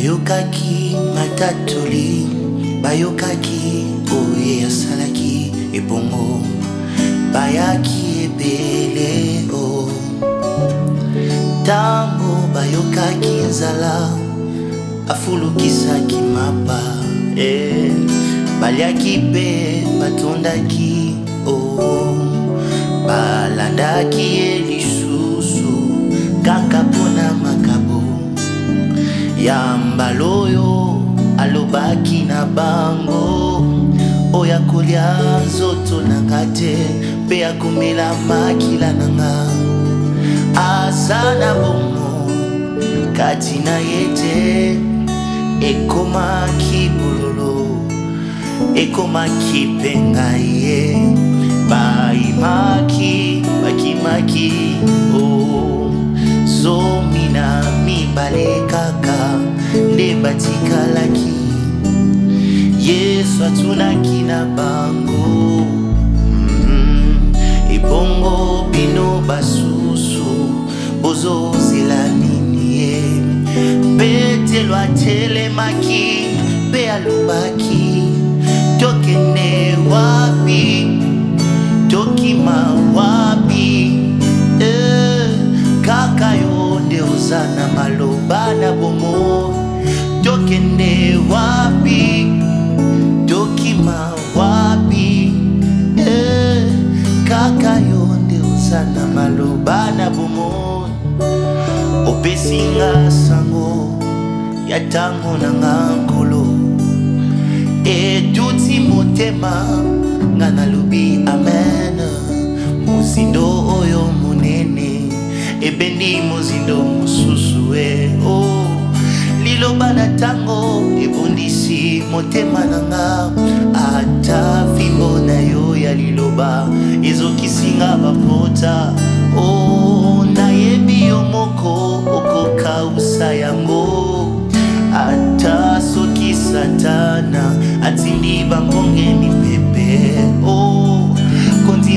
bayokaki matatoli bayokaki oye asalaki ebongo bayaki ebele o ntango bayokaki nzala afulukisaki mapa e baliaki mpe batondaki o balandaki ye lisusu kaka mpona makabo ya nalobaki na bango oyo akolia nzoto nanga te mpe akomela makila nanga aza na bongo kati na ye te ekomaki bololo ekomaki mpe ngai ye bayimaki bakimaki o oh. zomi na mibale kaka nde batikalaki biso atunaki na bango mm-hmm. ebongo bino basusu bozozela nini ye mpe telo atelemaki mpe alobaki esinga sango ya ntango na nga nkolo etuti motema nga nalobi amen mozindo oyo monene ebendi mozindo mosusu e o oh. liloba na ntango ebundisi motema na nga ata fimbo na yo ya liloba ezokisinga bapota o oh.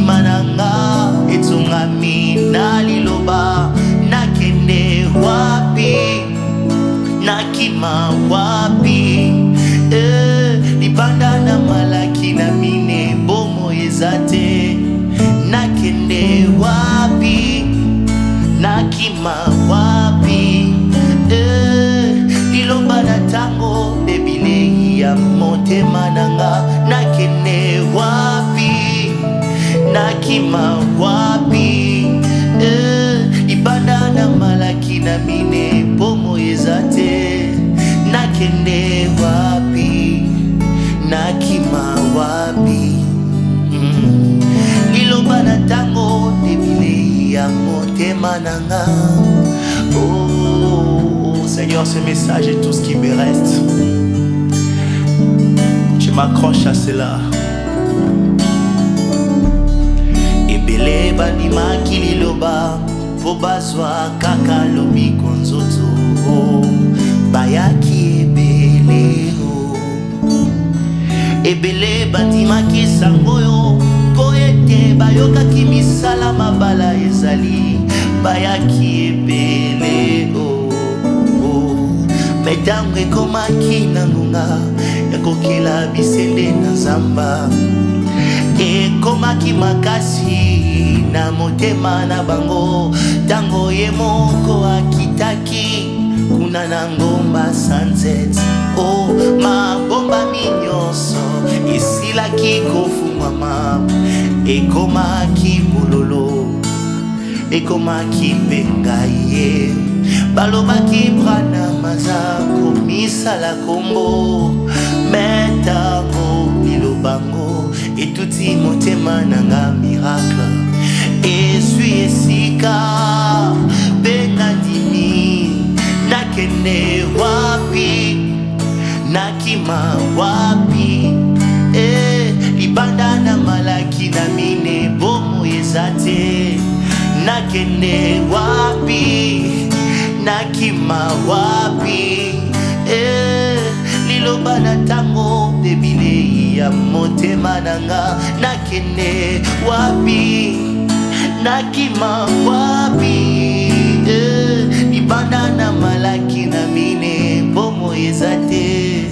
motema na nga etungami na liloba nakende wapi nakima wapi e, libanda na malaki na mine bomo eza te nakende wapi nakima wapi e, liloba na ntango bebilei ya motema na nga nakende wapi nakima wapi eh, ibada na malaki na mine nakende wapi nakima wapi mm. liloba na ntango ya motema oh, oh, seigneur ce message est tout ce qui me reste je m'accroche à cela babimaki liloba mpo bazwa kaka lobiko nzoto bayaki ebele o ebele bandimaki sango oyo mpo ete bayokaki misala mabala ezali bayaki ebele o me ntango ekomaki na ngonga ya kokela bisende na nzamba ekomaki makasi na motema na bango ntango ye moko akitaki kuna na ngomba sanzet o oh, mabombami nyonso esilaki kofungwama ekomaki bololo ekomaki mpe ngai ye balobaki brana maza komisala kombo meta etuti motema nanga miracle ezwi esika mpe nandimi nakende wapi nakima wapi e eh, libanda na malaki na mine bomoi eza te nakende wapi nakima wapi e liloba na ntango debilei ya motema na nga nakende wapi nakima wapi libanda eh, na malaki na mine bomoi eza te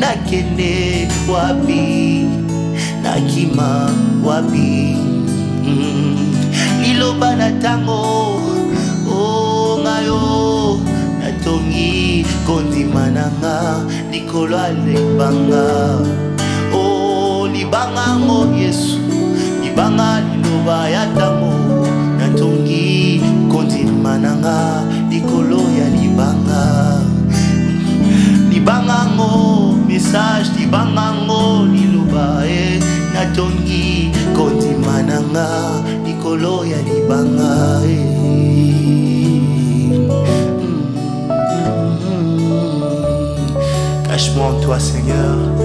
nakende wapi nakima wapi hmm. liloba na ntango o oh, ngayo natongi kondima na nga likolo alebanga libangango yesu libanga liloba ya ntango natongi kondima nanga likolo ya libanga libangango message libangango liloba e natongi kondima nanga likolo ya libanga e. hmm, hmm, hmm, cache-moi en toi seigneur